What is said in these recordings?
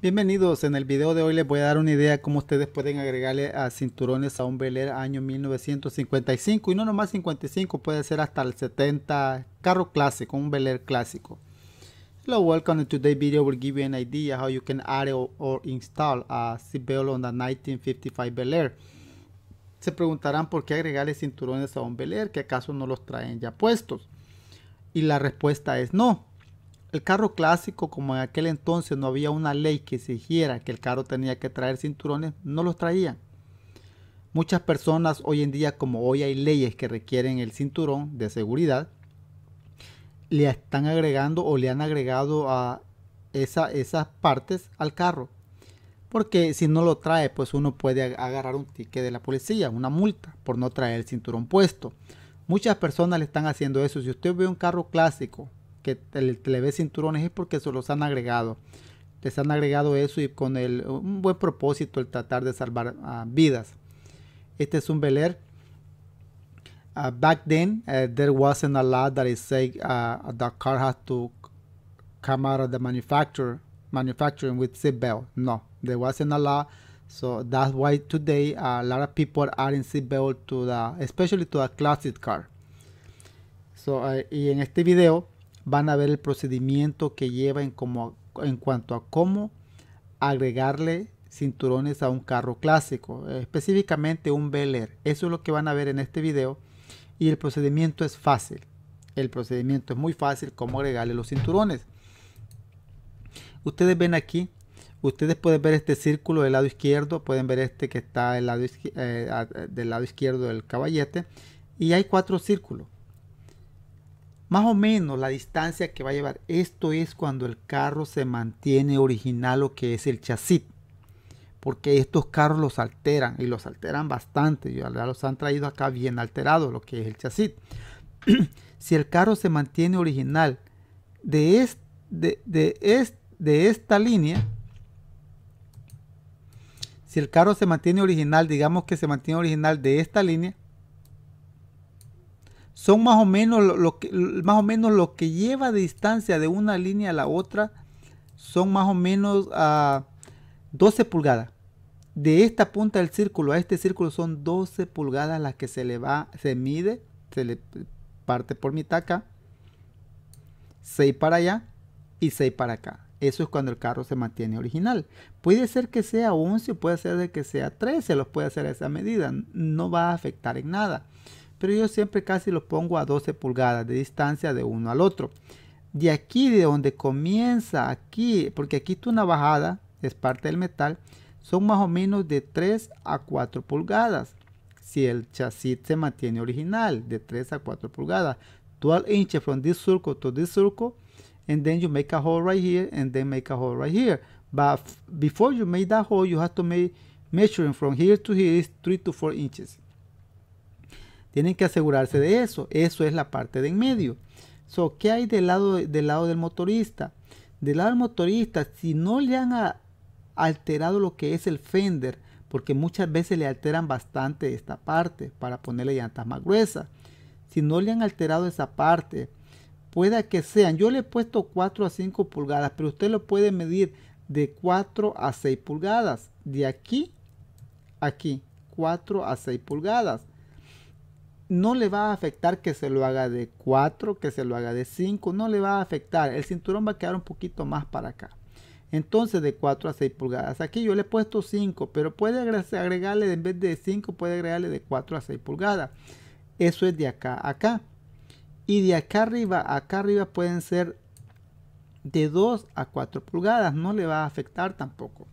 Bienvenidos, en el video de hoy les voy a dar una idea de cómo ustedes pueden agregarle a cinturones a un Bel Air año 1955 y no nomás 55, puede ser hasta el 70, carro clásico, un Bel Air clásico. Hello, welcome to today's video will give you an idea how you can add or, install a seatbelt on the 1955 Bel Air. Se preguntarán por qué agregarle cinturones a un Bel Air, que acaso no los traen ya puestos. Y la respuesta es no, el carro clásico, como en aquel entonces no había una ley que exigiera que el carro tenía que traer cinturones, no los traían. Muchas personas hoy en día, como hoy hay leyes que requieren el cinturón de seguridad, le están agregando o le han agregado a esas partes al carro. Porque si no lo trae, pues uno puede agarrar un ticket de la policía, una multa por no traer el cinturón puesto. Muchas personas le están haciendo eso. Si usted ve un carro clásico que le ve cinturones es porque se los han agregado. Les han agregado eso y con el, un buen propósito el tratar de salvar uh, vidas. Este es un Bel Air. Uh, back then, uh, there wasn't a law that is saying the car has to come out of the manufacturer manufacturing with seatbelt. No, there wasn't a law. So that's why today a lot of people are adding seatbelt to the, especially to a classic car. So, y en este video van a ver el procedimiento que lleva en, cuanto a cómo agregarle cinturones a un carro clásico, específicamente un Bel Air. Eso es lo que van a ver en este video y el procedimiento es fácil. El procedimiento es muy fácil cómo agregarle los cinturones. Ustedes ven aquí, ustedes pueden ver este círculo del lado izquierdo, pueden ver este que está eh, del lado izquierdo del caballete y hay cuatro círculos más o menos la distancia que va a llevar. Esto es cuando el carro se mantiene original lo que es el chasis. Porque estos carros los alteran y los alteran bastante. Ya los han traído acá bien alterados lo que es el chasis. si el carro se mantiene original de, de, de esta línea, si el carro se mantiene original, digamos que se mantiene original de esta línea, son más o menos lo, que más o menos lo que lleva de distancia de una línea a la otra son más o menos a 12 pulgadas. De esta punta del círculo a este círculo son 12 pulgadas las que se le va, se mide, se le parte por mitad acá, 6 para allá y 6 para acá. Eso es cuando el carro se mantiene original. Puede ser que sea 11, puede ser de que sea 13, los puede hacer a esa medida. No va a afectar en nada pero yo siempre casi lo pongo a 12 pulgadas de distancia de uno al otro. De aquí, de donde comienza aquí, porque aquí está una bajada, es parte del metal, son más o menos de 3 a 4 pulgadas. Si el chasis se mantiene original, de 3 a 4 pulgadas. 12 inches from this circle to this circle, and then you make a hole right here, and then make a hole right here. But before you make that hole, you have to make measuring from here to here is 3 to 4 inches. Tienen que asegurarse de eso. Eso es la parte de en medio. So, ¿Qué hay del lado, del lado del motorista? Del lado del motorista, si no le han alterado lo que es el fender, porque muchas veces le alteran bastante esta parte para ponerle llantas más gruesas. Si no le han alterado esa parte, pueda que sean, yo le he puesto 4 a 5 pulgadas, pero usted lo puede medir de 4 a 6 pulgadas. De aquí, aquí, 4 a 6 pulgadas no le va a afectar que se lo haga de 4, que se lo haga de 5, no le va a afectar. El cinturón va a quedar un poquito más para acá. Entonces de 4 a 6 pulgadas. Aquí yo le he puesto 5, pero puede agregarle en vez de 5, puede agregarle de 4 a 6 pulgadas. Eso es de acá a acá. Y de acá arriba, acá arriba pueden ser de 2 a 4 pulgadas. No le va a afectar tampoco.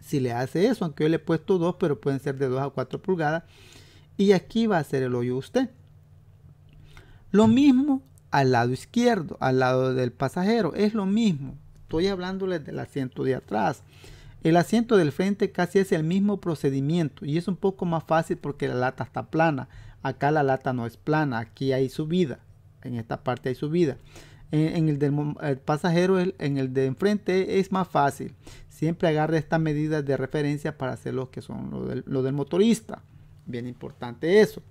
Si le hace eso, aunque yo le he puesto 2, pero pueden ser de 2 a 4 pulgadas y aquí va a ser el hoyo usted. Lo mismo al lado izquierdo, al lado del pasajero, es lo mismo. Estoy hablándole del asiento de atrás. El asiento del frente casi es el mismo procedimiento y es un poco más fácil porque la lata está plana. Acá la lata no es plana, aquí hay subida. En esta parte hay subida. En, el del pasajero, en el de enfrente es más fácil. Siempre agarre estas medidas de referencia para hacer lo que son lo del motorista. Bien importante eso.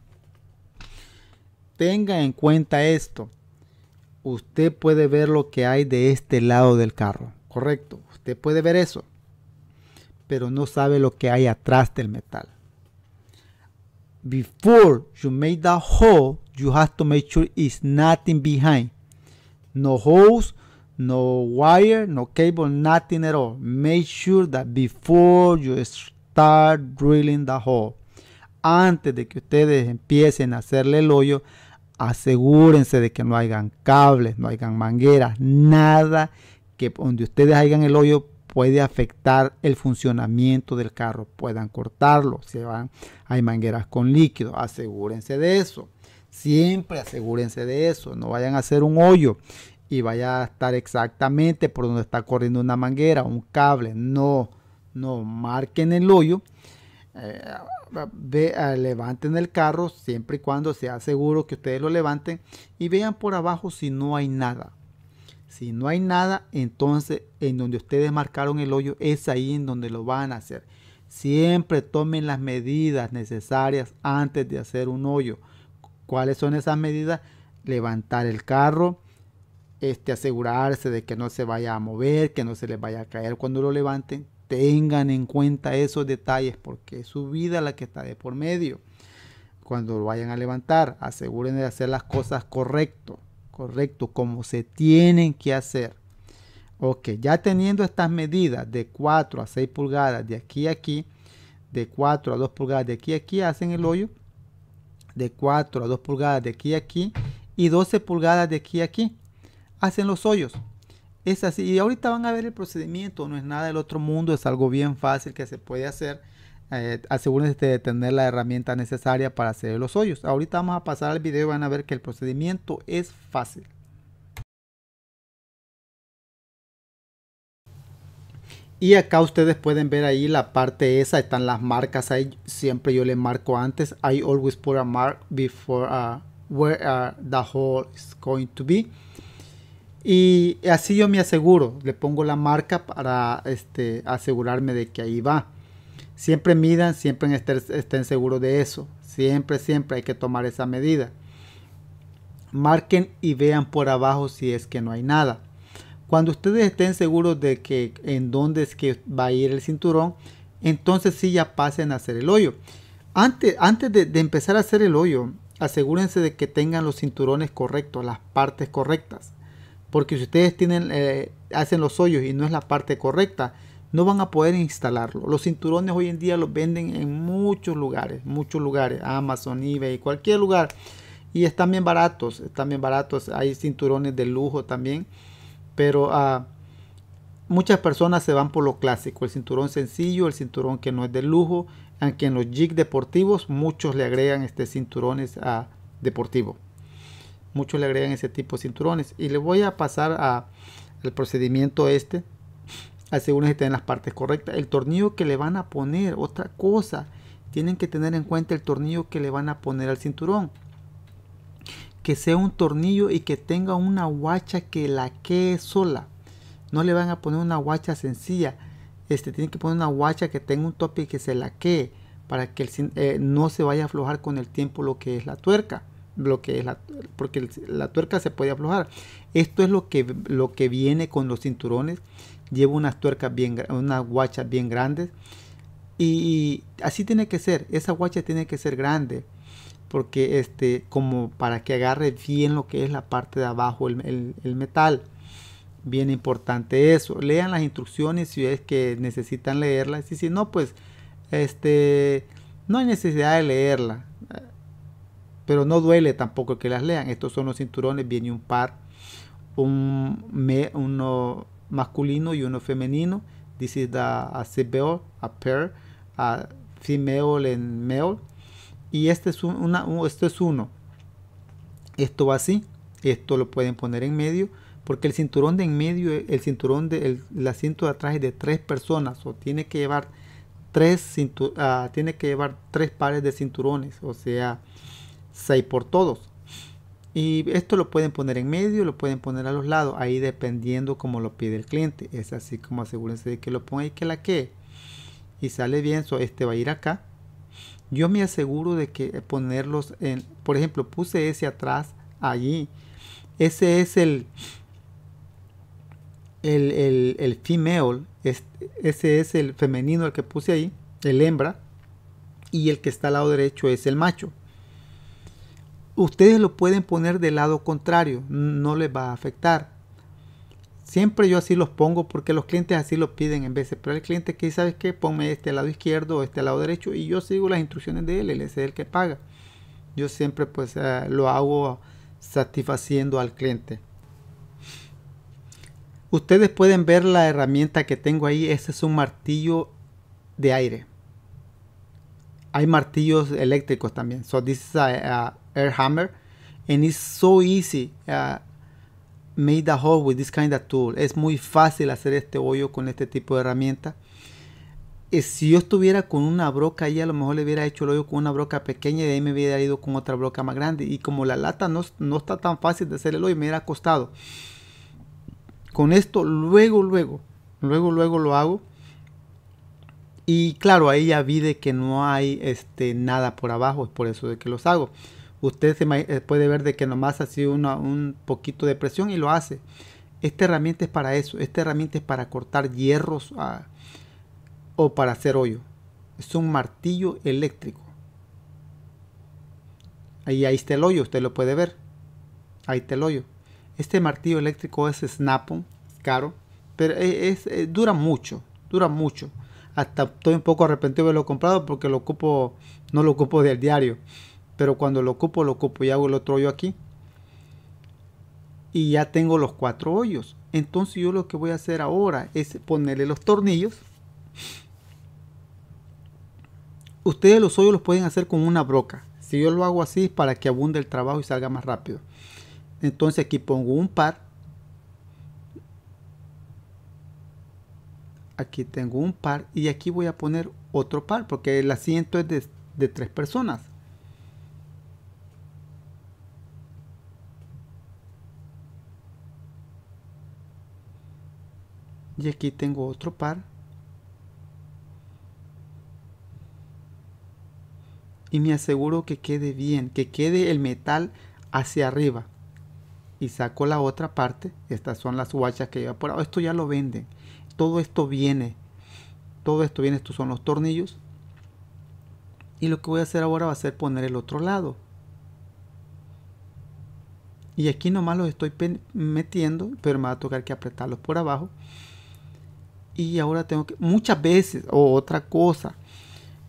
Tenga en cuenta esto. Usted puede ver lo que hay de este lado del carro. correcto. Usted puede ver eso, pero no sabe lo que hay atrás del metal. Before you make that hole, you have to make sure it's nothing behind. No holes, no wire, no cable, nothing at all. Make sure that before you start drilling the hole, antes de que ustedes empiecen a hacerle el hoyo, asegúrense de que no hayan cables, no hayan mangueras, nada que donde ustedes hagan el hoyo puede afectar el funcionamiento del carro, puedan cortarlo, si van, hay mangueras con líquido, asegúrense de eso. Siempre asegúrense de eso, no vayan a hacer un hoyo y vaya a estar exactamente por donde está corriendo una manguera, un cable, no, no marquen el hoyo. Eh, ve, levanten el carro siempre y cuando sea seguro que ustedes lo levanten y vean por abajo si no hay nada si no hay nada, entonces en donde ustedes marcaron el hoyo es ahí en donde lo van a hacer. Siempre tomen las medidas necesarias antes de hacer un hoyo. ¿Cuáles son esas medidas? Levantar el carro, este, asegurarse de que no se vaya a mover, que no se les vaya a caer cuando lo levanten. Tengan en cuenta esos detalles porque es su vida la que está de por medio. Cuando lo vayan a levantar, asegúrense de hacer las cosas correcto correcto, como se tienen que hacer. Ok, ya teniendo estas medidas de 4 a 6 pulgadas de aquí a aquí, de 4 a 2 pulgadas de aquí a aquí, hacen el hoyo. De 4 a 2 pulgadas de aquí a aquí y 12 pulgadas de aquí a aquí, hacen los hoyos. Es así. Y ahorita van a ver el procedimiento, no es nada del otro mundo, es algo bien fácil que se puede hacer eh, asegúrense de tener la herramienta necesaria para hacer los hoyos. Ahorita vamos a pasar al video y van a ver que el procedimiento es fácil. Y acá ustedes pueden ver ahí la parte esa, están las marcas ahí. Siempre yo le marco antes. I always put a mark before uh, where uh, the hole is going to be. Y así yo me aseguro. Le pongo la marca para este, asegurarme de que ahí va. Siempre midan, siempre estén, seguros de eso. Siempre, siempre hay que tomar esa medida. Marquen y vean por abajo si es que no hay nada. Cuando ustedes estén seguros de que en dónde es que va a ir el cinturón, entonces sí ya pasen a hacer el hoyo. Antes, antes de, empezar a hacer el hoyo, asegúrense de que tengan los cinturones correctos, las partes correctas. Porque si ustedes tienen, eh, hacen los hoyos y no es la parte correcta, no van a poder instalarlo. Los cinturones hoy en día los venden en muchos lugares, muchos lugares, Amazon, eBay, cualquier lugar. Y están bien baratos, están bien baratos. Hay cinturones de lujo también. Pero uh, muchas personas se van por lo clásico, el cinturón sencillo, el cinturón que no es de lujo. Aunque en los jig deportivos muchos le agregan este cinturones a deportivo. Muchos le agregan ese tipo de cinturones. Y le voy a pasar a el procedimiento este asegúrense de tener las partes correctas. El tornillo que le van a poner, otra cosa, tienen que tener en cuenta el tornillo que le van a poner al cinturón. Que sea un tornillo y que tenga una guacha que la quede sola. No le van a poner una guacha sencilla. Este tienen que poner una guacha que tenga un tope y que se la quede para que eh, no se vaya a aflojar con el tiempo lo que es la tuerca lo que es la porque la tuerca se puede aflojar esto es lo que lo que viene con los cinturones lleva unas tuercas bien, unas guachas bien grandes. Y, así tiene que ser, esa guacha tiene que ser grande. Porque este, como para que agarre bien lo que es la parte de abajo, el, metal. Bien importante eso. Lean las instrucciones si es que necesitan leerlas. Y si no, pues este, no hay necesidad de leerla. Pero no duele tampoco que las lean. Estos son los cinturones. Viene un par. Un, me, uno, masculino y uno femenino. This is the a a pair, a female and male. Y este es, una, esto es uno. Esto va así. Esto lo pueden poner en medio. Porque el cinturón de en medio, el cinturón de el, asiento de atrás es de tres personas. O tiene que llevar tres, uh, tiene que llevar tres pares de cinturones. O sea, seis por todos. Y esto lo pueden poner en medio, lo pueden poner a los lados, ahí dependiendo como lo pide el cliente. Es así como asegúrense de que lo ponga y que la que y sale bien, so este va a ir acá. Yo me aseguro de que ponerlos en, por ejemplo, puse ese atrás allí. Ese es el el, el, el female, ese es el femenino el que puse ahí, el hembra, y el que está al lado derecho es el macho. Ustedes lo pueden poner del lado contrario, no les va a afectar. Siempre yo así los pongo porque los clientes así lo piden en veces. Pero el cliente que sabes que ponme este lado izquierdo o este lado derecho y yo sigo las instrucciones de él, él es el que paga. Yo siempre pues eh, lo hago satisfaciendo al cliente. Ustedes pueden ver la herramienta que tengo ahí. Este es un martillo de aire. Hay martillos eléctricos también. So this is a, air hammer and it's so easy. Uh, made a hole with this kind of tool. Es muy fácil hacer este hoyo con este tipo de herramienta. Y si yo estuviera con una broca ahí, a lo mejor le hubiera hecho el hoyo con una broca pequeña y ahí me hubiera ido con otra broca más grande. Y como la lata no, no está tan fácil de hacer el hoyo, me hubiera costado. Con esto, luego, luego, luego, luego lo hago. Y claro, ahí ya vi de que no hay este, nada por abajo, es por eso de que los hago. Usted se eh, puede ver de que nomás ha sido un poquito de presión y lo hace. Esta herramienta es para eso. Esta herramienta es para cortar hierros ah, o para hacer hoyo. Es un martillo eléctrico. Ahí, ahí está el hoyo, usted lo puede ver. Ahí está el hoyo. Este martillo eléctrico es Snap-on, caro, pero es, dura mucho, dura mucho. Hasta estoy un poco arrepentido de haberlo comprado porque lo ocupo, no lo ocupo del diario. Pero cuando lo ocupo, lo ocupo y hago el otro hoyo aquí. Y ya tengo los cuatro hoyos. Entonces yo lo que voy a hacer ahora es ponerle los tornillos. Ustedes los hoyos los pueden hacer con una broca. Si yo lo hago así para que abunde el trabajo y salga más rápido. Entonces aquí pongo un par. Aquí tengo un par y aquí voy a poner otro par porque el asiento es de, de tres personas. Y aquí tengo otro par. Y me aseguro que quede bien, que quede el metal hacia arriba y saco la otra parte. Estas son las guachas que lleva por ahí. Esto ya lo venden. Todo esto viene. Todo esto viene. Estos son los tornillos. Y lo que voy a hacer ahora va a ser poner el otro lado. Y aquí nomás los estoy metiendo, pero me va a tocar que apretarlos por abajo. Y ahora tengo que, muchas veces, o otra cosa,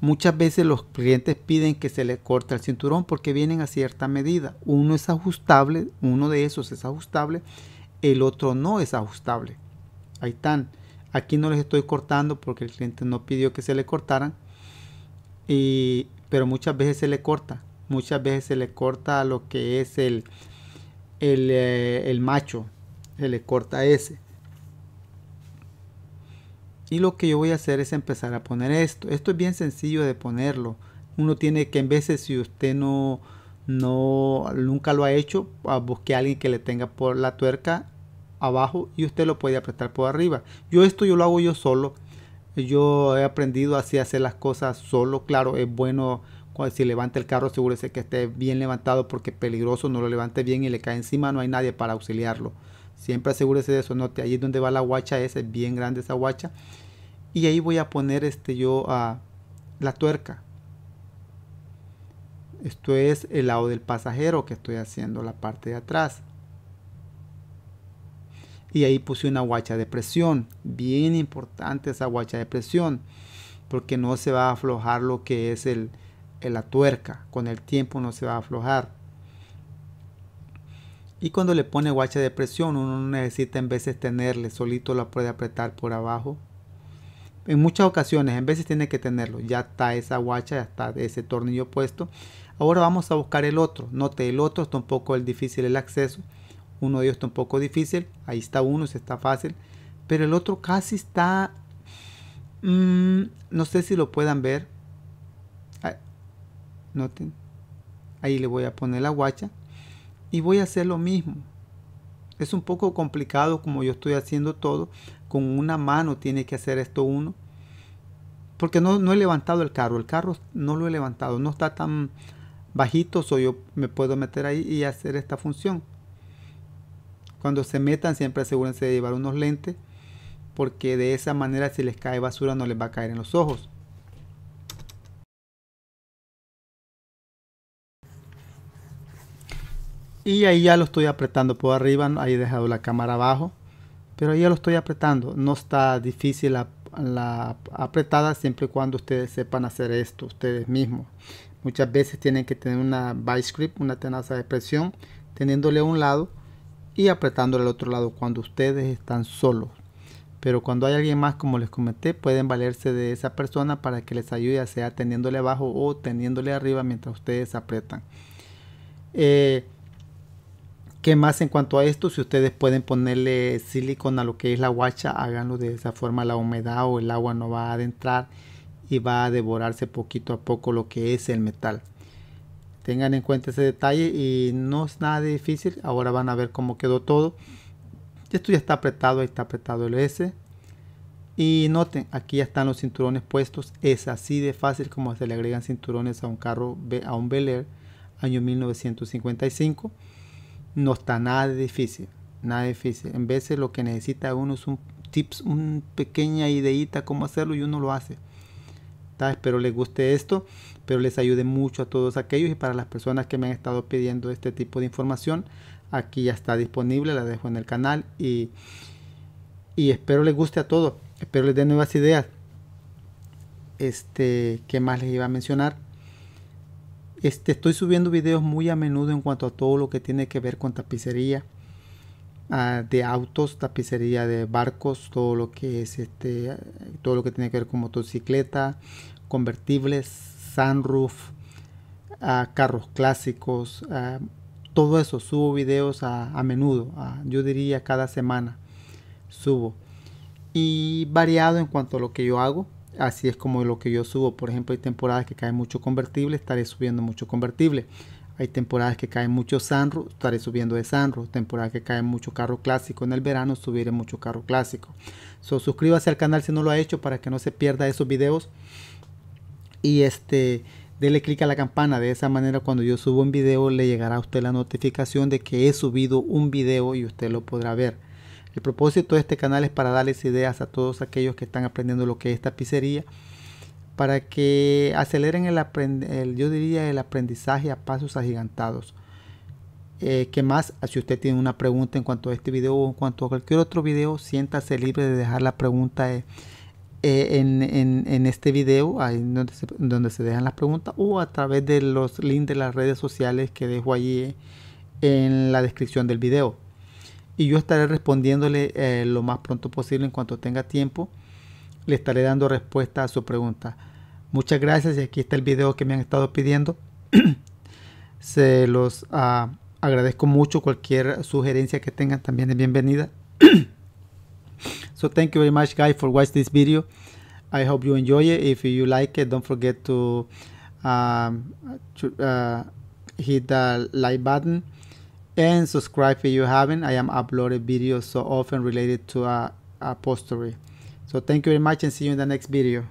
Muchas veces los clientes piden que se le corte el cinturón porque vienen a cierta medida. Uno es ajustable, uno de esos es ajustable, el otro no es ajustable. Ahí están. Aquí no les estoy cortando porque el cliente no pidió que se le cortaran. Y, pero muchas veces se le corta. Muchas veces se le corta lo que es el, el, eh, el macho. Se le corta ese. Y lo que yo voy a hacer es empezar a poner esto. Esto es bien sencillo de ponerlo. Uno tiene que en veces si usted no, no nunca lo ha hecho, busque a alguien que le tenga por la tuerca abajo y usted lo puede apretar por arriba. Yo esto yo lo hago yo solo. Yo he aprendido así a hacer las cosas solo. Claro, es bueno si levanta el carro, asegúrese que esté bien levantado porque es peligroso, no lo levante bien y le cae encima, no hay nadie para auxiliarlo. Siempre asegúrese de eso, note, ahí es donde va la guacha esa, es bien grande esa guacha. Y ahí voy a poner este yo a la tuerca. Esto es el lado del pasajero que estoy haciendo, la parte de atrás. Y ahí puse una guacha de presión. Bien importante esa guacha de presión. Porque no se va a aflojar lo que es el, la tuerca. Con el tiempo no se va a aflojar. Y cuando le pone guacha de presión, uno no necesita en veces tenerle, solito la puede apretar por abajo. En muchas ocasiones, en veces tiene que tenerlo. Ya está esa guacha, ya está ese tornillo puesto. Ahora vamos a buscar el otro. Note, el otro está un poco el difícil el acceso. Uno de ellos está un poco difícil. Ahí está uno, se está fácil. Pero el otro casi está... Mm, no sé si lo puedan ver. noten. Ahí le voy a poner la guacha y voy a hacer lo mismo. Es un poco complicado como yo estoy haciendo todo. Con una mano tiene que hacer esto uno. Porque no, no he levantado el carro. El carro no lo he levantado. No está tan bajito. So yo me puedo meter ahí y hacer esta función. Cuando se metan siempre asegúrense de llevar unos lentes porque de esa manera si les cae basura no les va a caer en los ojos. Y ahí ya lo estoy apretando por arriba, ahí he dejado la cámara abajo, pero ahí ya lo estoy apretando. No está difícil la, apretada siempre y cuando ustedes sepan hacer esto ustedes mismos. Muchas veces tienen que tener una vice grip, una tenaza de presión, teniéndole a un lado y apretándole al otro lado cuando ustedes están solos. Pero cuando hay alguien más, como les comenté, pueden valerse de esa persona para que les ayude, sea teniéndole abajo o teniéndole arriba mientras ustedes apretan. Eh, ¿Qué más en cuanto a esto? Si ustedes pueden ponerle silicona a lo que es la guacha, háganlo de esa forma. La humedad o el agua no va a adentrar y va a devorarse poquito a poco lo que es el metal. Tengan en cuenta ese detalle y no es nada difícil. Ahora van a ver cómo quedó todo. Esto ya está apretado, ahí está apretado el S. Y noten, aquí ya están los cinturones puestos. Es así de fácil como se le agregan cinturones a un carro, a un Bel Air, año 1955 no está nada difícil, nada difícil. En veces lo que necesita uno es un tips, una pequeña ideita cómo hacerlo y uno lo hace. Espero les guste esto, pero les ayude mucho a todos aquellos y para las personas que me han estado pidiendo este tipo de información, aquí ya está disponible, la dejo en el canal y, y espero les guste a todos, espero les dé nuevas ideas. Este, ¿qué más les iba a mencionar? Este, estoy subiendo videos muy a menudo en cuanto a todo lo que tiene que ver con tapicería ah, de autos, tapicería de barcos, todo lo que es este, todo lo que tiene que ver con motocicleta, convertibles, sunroof, uh, carros clásicos, ah, todo eso. Subo videos a menudo, yo diría cada semana subo y variado en cuanto a lo que yo hago así es como lo que yo subo. Por ejemplo, hay temporadas que cae mucho convertible, estaré subiendo mucho convertible. Hay temporadas que cae mucho Sanro, estaré subiendo de Sanro. Temporadas que cae mucho carro clásico en el verano, subiré mucho carro clásico. So, suscríbase al canal si no lo ha hecho para que no se pierda esos videos. Y este, dele clic a la campana. De esa manera, cuando yo subo un video, le llegará a usted la notificación de que he subido un video y usted lo podrá ver. El propósito de este canal es para darles ideas a todos aquellos que están aprendiendo lo que es tapicería, para que aceleren el, yo diría el aprendizaje a pasos agigantados. Eh, ¿Qué más? Si usted tiene una pregunta en cuanto a este video o en cuanto a cualquier otro video, siéntase libre de dejar la pregunta eh, eh, en, este video, ahí donde se, donde se dejan las preguntas, o a través de los links de las redes sociales que dejo allí en la descripción del video y yo estaré respondiéndole eh, lo más pronto posible en cuanto tenga tiempo. Le estaré dando respuesta a su pregunta. Muchas gracias y aquí está el video que me han estado pidiendo. Se los uh, agradezco mucho. Cualquier sugerencia que tengan también es bienvenida. so thank you very much guys for watching this video. I hope you enjoy it. If you like it, don't forget to, um, uh, hit the like button and subscribe if you haven't. I am uploading videos so often related to uh, upholstery. So thank you very much and see you in the next video.